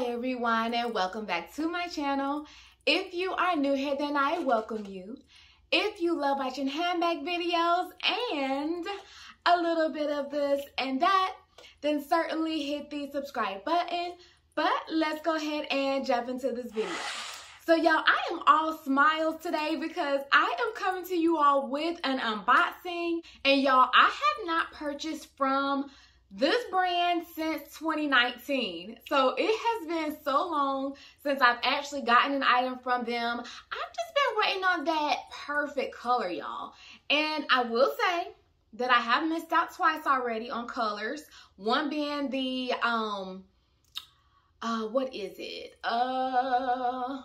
Hi everyone and welcome back to my channel. If you are new here, then I welcome you. If you love watching handbag videos and a little bit of this and that, then certainly hit the subscribe button. But let's go ahead and jump into this video. So y'all, I am all smiles today because I am coming to you all with an unboxing. And y'all, I have not purchased from this brand since 2019. So it has been so long since I've actually gotten an item from them. I've just been waiting on that perfect color, y'all. And I will say that I have missed out twice already on colors. One being the, um, uh, what is it? Uh,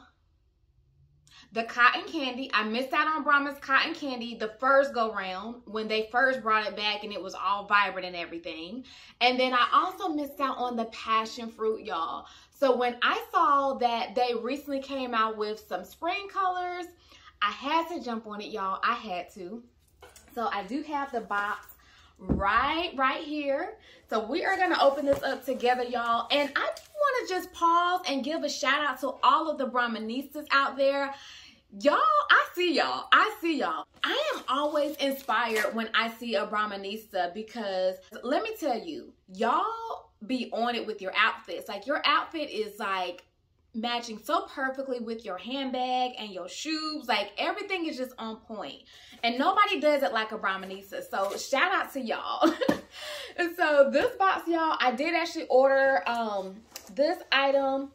the cotton candy. I missed out on Brahmin's cotton candy the first go round when they first brought it back and it was all vibrant and everything. And then I also missed out on the passion fruit, y'all. So when I saw that they recently came out with some spring colors, I had to jump on it, y'all. I had to. So I do have the box right right here so we are going to open this up together y'all and i want to just pause and give a shout out to all of the Brahministas out there Y'all, I see y'all. I see y'all. I am always inspired when I see a Brahminista because let me tell you, y'all be on it with your outfits. Like your outfit is like matching so perfectly with your handbag and your shoes. Like everything is just on point. And nobody does it like a Brahminista. So shout out to y'all. so this box, y'all, I did actually order um this item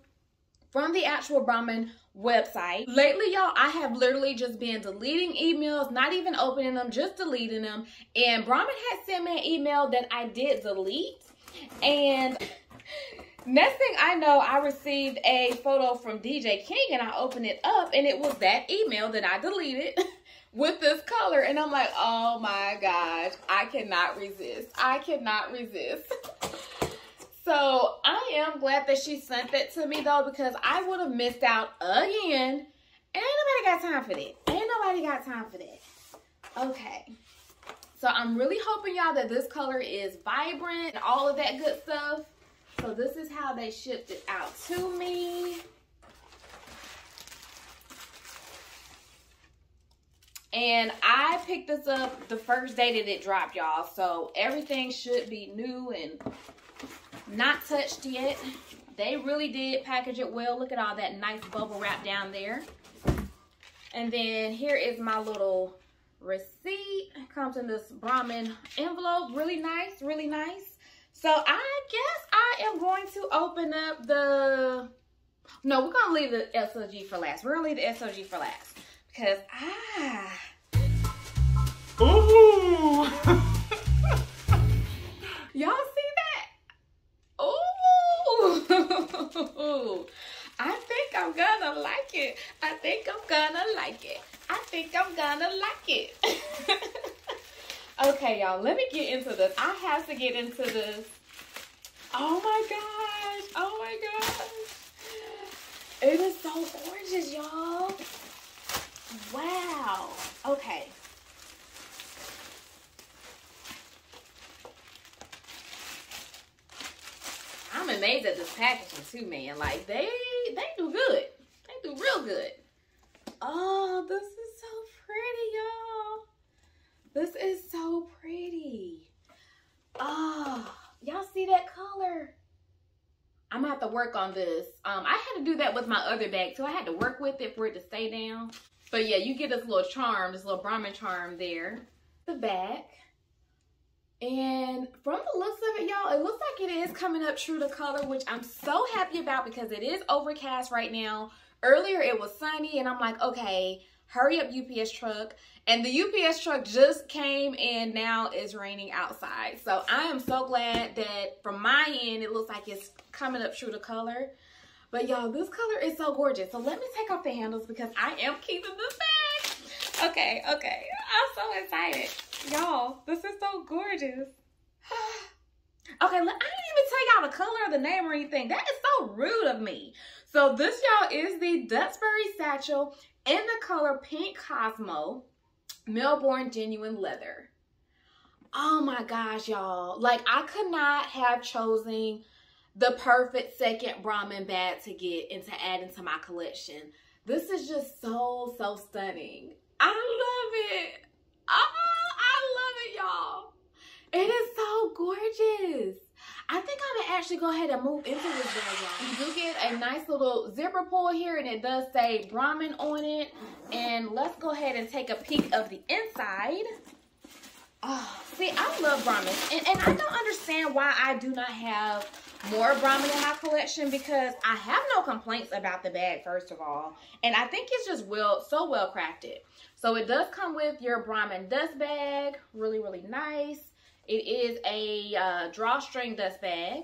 from the actual Brahmin website. Lately, y'all, I have literally just been deleting emails, not even opening them, just deleting them. And Brahmin had sent me an email that I did delete. And next thing I know, I received a photo from DJ King and I opened it up and it was that email that I deleted. with this color and I'm like, oh my gosh, I cannot resist. I cannot resist. So I am glad that she sent that to me though because I would have missed out again. Ain't nobody got time for that. Ain't nobody got time for that. Okay. So I'm really hoping y'all that this color is vibrant and all of that good stuff. So this is how they shipped it out to me. And I picked this up the first day that it dropped, y'all. So everything should be new and not touched yet. They really did package it well. Look at all that nice bubble wrap down there. And then here is my little receipt. Comes in this Brahmin envelope. Really nice, really nice. So I guess I am going to open up the... No, we're going to leave the SOG for last. We're going to leave the SOG for last. Because, ah... Ooh! Y'all I think I'm gonna like it. I think I'm gonna like it. I think I'm gonna like it. okay, y'all, let me get into this. I have to get into this. Oh my gosh. Oh my gosh. It is so gorgeous, y'all. Wow. Okay. I'm amazed at this packaging too, man. Like they they do good. They do real good. Oh, this is so pretty, y'all. This is so pretty. Oh, y'all see that color? I'm gonna have to work on this. Um, I had to do that with my other bag too. I had to work with it for it to stay down. But yeah, you get this little charm, this little Brahmin charm there. The back. And from the looks of it, y'all, it looks like it is coming up true to color, which I'm so happy about because it is overcast right now. Earlier, it was sunny, and I'm like, okay, hurry up, UPS truck. And the UPS truck just came, and now it's raining outside. So I am so glad that from my end, it looks like it's coming up true to color. But y'all, this color is so gorgeous. So let me take off the handles because I am keeping this bag. Okay, okay. I'm so excited. Y'all, this is so gorgeous. okay, look, I didn't even tell y'all the color of the name or anything. That is so rude of me. So this, y'all, is the Duxbury Satchel in the color Pink Cosmo Melbourne Genuine Leather. Oh my gosh, y'all. Like, I could not have chosen the perfect second Brahmin bag to get and to add into my collection. This is just so, so stunning. I love it. Oh, I love it, y'all. It is so gorgeous. I think I'm gonna actually go ahead and move into this bag. You do get a nice little zipper pull here and it does say Brahmin on it. And let's go ahead and take a peek of the inside. Oh, see, I love Brahmin. And, and I don't understand why I do not have more Brahmin in my collection because I have no complaints about the bag, first of all. And I think it's just well, so well crafted. So it does come with your Brahmin dust bag. Really, really nice. It is a uh, drawstring dust bag.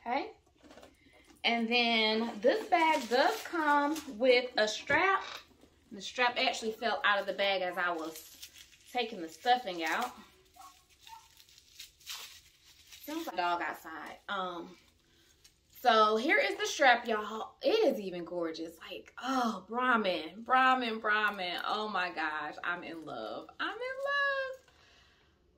Okay. And then this bag does come with a strap. The strap actually fell out of the bag as I was taking the stuffing out. Sounds like a dog outside. Um, so here is the strap, y'all. It is even gorgeous. Like, oh, Brahmin, Brahmin, Brahmin. Oh my gosh, I'm in love. I'm in love.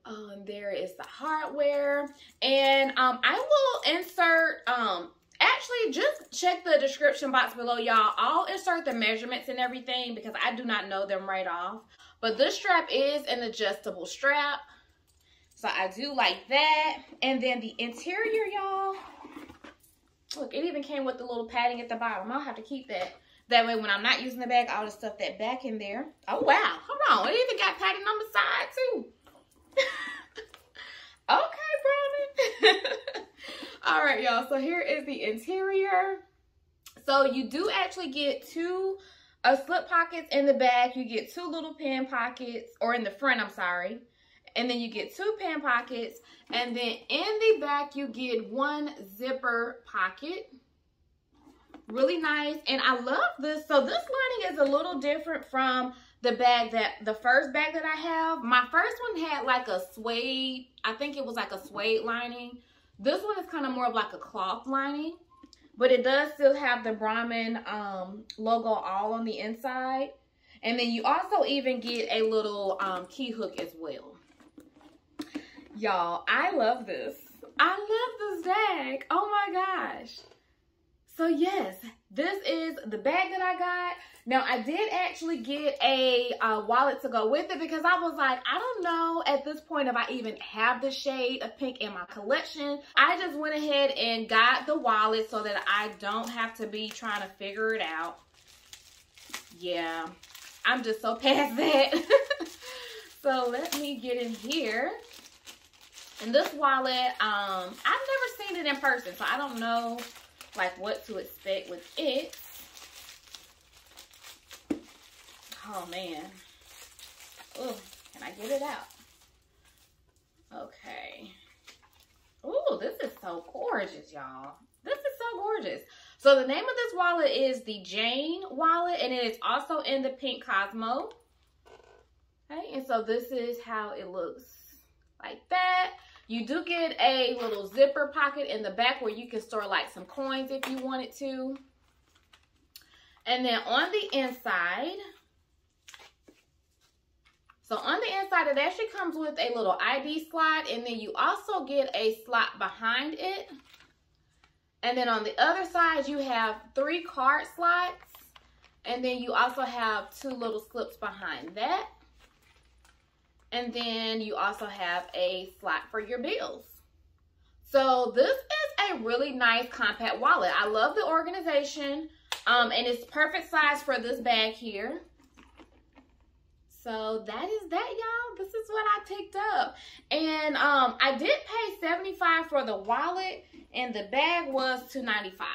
And there is the hardware. And um, I will insert, um, actually just check the description box below, y'all. I'll insert the measurements and everything because I do not know them right off. But this strap is an adjustable strap. So I do like that. And then the interior, y'all. Look, it even came with the little padding at the bottom. I'll have to keep that. That way, when I'm not using the bag, I'll just stuff that back in there. Oh, wow. Hold on. It even got padding on the side, too. okay, Brownie. All right, y'all. So here is the interior. So you do actually get two uh, slip pockets in the back. You get two little pen pockets, or in the front, I'm sorry. And then you get two pen pockets. And then in the back, you get one zipper pocket. Really nice. And I love this. So this lining is a little different from the bag that the first bag that I have. My first one had like a suede, I think it was like a suede lining. This one is kind of more of like a cloth lining, but it does still have the Brahmin um, logo all on the inside. And then you also even get a little um, key hook as well. Y'all, I love this. I love this bag. Oh my gosh. So yes, this is the bag that I got. Now, I did actually get a uh, wallet to go with it because I was like, I don't know at this point if I even have the shade of pink in my collection. I just went ahead and got the wallet so that I don't have to be trying to figure it out. Yeah, I'm just so past that. so let me get in here. And this wallet, um, I've never seen it in person, so I don't know like what to expect with it. Oh man. Oh, can I get it out? Okay. Oh, this is so gorgeous, y'all. This is so gorgeous. So the name of this wallet is the Jane wallet, and it is also in the pink Cosmo. Okay, and so this is how it looks like that. You do get a little zipper pocket in the back where you can store like some coins if you wanted to. And then on the inside, so on the inside, it actually comes with a little ID slot, and then you also get a slot behind it. And then on the other side, you have three card slots, and then you also have two little slips behind that. And then you also have a slot for your bills. So this is a really nice compact wallet. I love the organization, um, and it's perfect size for this bag here. So that is that, y'all. This is what I picked up. And um, I did pay 75 for the wallet, and the bag was 295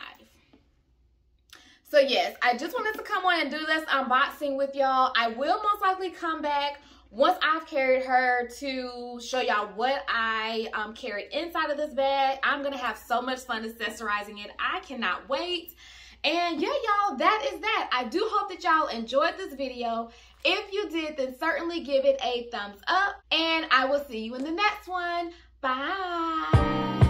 So yes, I just wanted to come on and do this unboxing with y'all. I will most likely come back once I've carried her to show y'all what I um, carried inside of this bag. I'm to have so much fun accessorizing it. I cannot wait. And yeah, y'all, that is that. I do hope that y'all enjoyed this video. If you did, then certainly give it a thumbs up. And I will see you in the next one. Bye.